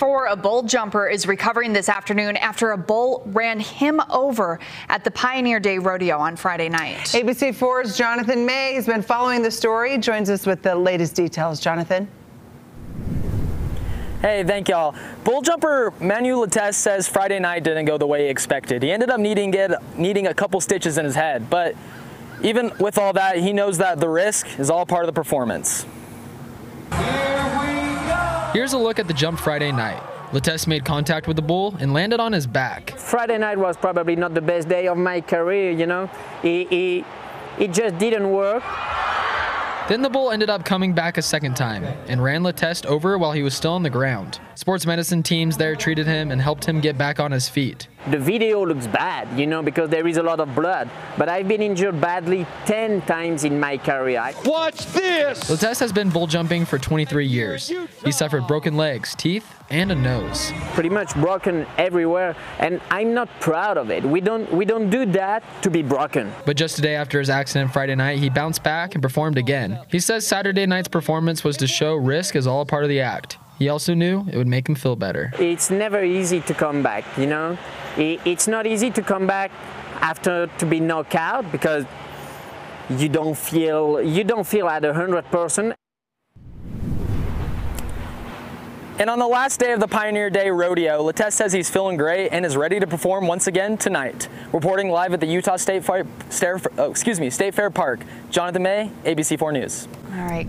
For a bull jumper is recovering this afternoon after a bull ran him over at the Pioneer Day Rodeo on Friday night. ABC4's Jonathan May has been following the story, joins us with the latest details. Jonathan. Hey, thank y'all. Bull jumper Manu Latesse says Friday night didn't go the way he expected. He ended up needing get needing a couple stitches in his head, but even with all that, he knows that the risk is all part of the performance. Here's a look at the jump Friday night. Latesse made contact with the bull and landed on his back. Friday night was probably not the best day of my career, you know. It, it, it just didn't work. Then the bull ended up coming back a second time and ran Latesse over while he was still on the ground. Sports medicine teams there treated him and helped him get back on his feet. The video looks bad, you know, because there is a lot of blood. But I've been injured badly 10 times in my career. Watch this! Latesse has been bull jumping for 23 years. He suffered broken legs, teeth, and a nose. Pretty much broken everywhere, and I'm not proud of it. We don't we don't do that to be broken. But just a day after his accident Friday night, he bounced back and performed again. He says Saturday night's performance was to show risk is all a part of the act. He also knew it would make him feel better. It's never easy to come back, you know? It's not easy to come back after to be knocked out because you don't feel you don't feel at 100%. And on the last day of the Pioneer Day Rodeo, Latesse says he's feeling great and is ready to perform once again tonight. Reporting live at the Utah State Fair, oh, excuse me, State Fair Park, Jonathan May, ABC4 News. All right.